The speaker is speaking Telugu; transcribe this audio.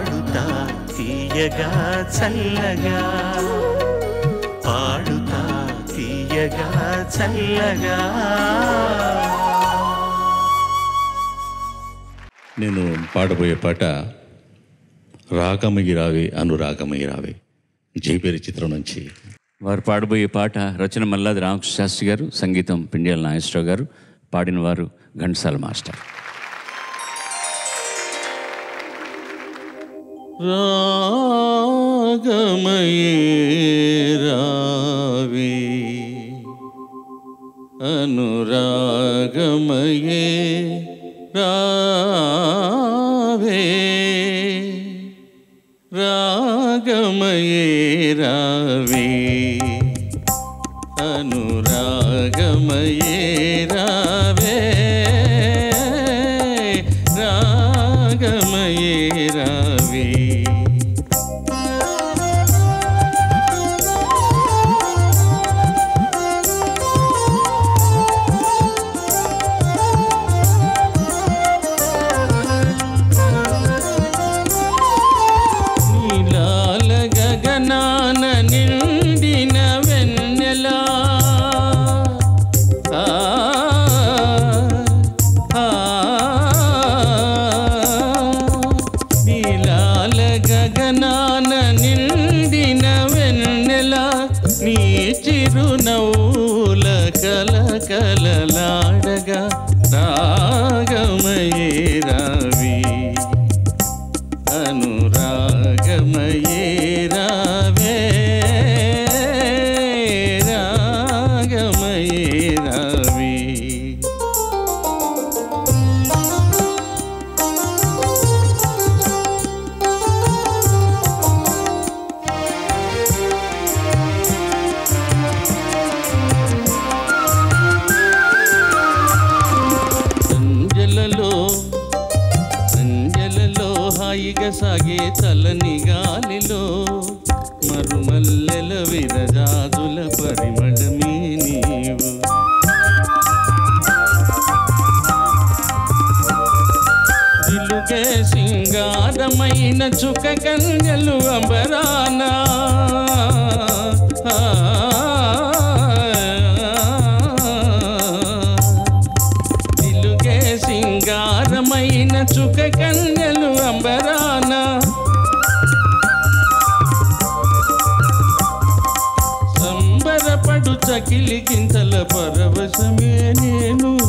పాడుతా తీయగా చల్లగా. పాడుతా తీయగా చల్లగా. నేను పాడబోయే పాట రాగమగి రావే అనురాగమగి రావే జైపేరి చిత్రం నుంచి. వారు పాడబోయే పాట రచన మల్లాది రామకృష్ణ శాస్త్రి గారు సంగీతం పిండియాల నాగేశ్వరరావు గారు. పాడిన వారు ఘంటసాల మాస్టర్. ராகமயேராவே அனுராகமயே ராவே ராகமயே ராவே அனுராகமயே ரா ఉన్నవి నీలాల నీలాల గగనాన నిండిన వెన్నెల నీ చిరునవ్వుల కల కలలాడగా రాగమయే హాయిగా సాగే చల్లని గాలిలో మరుమల్లెల విరజాదుల పరిమళమే నీవు దిలుగే సింగారమైన చుక్క కన్యలు అంబరానా నిలుగే సింగారమైన చుక కన్యలు అంబరాన సంబరపడు చకిలి గింతల పరవశమే నేను.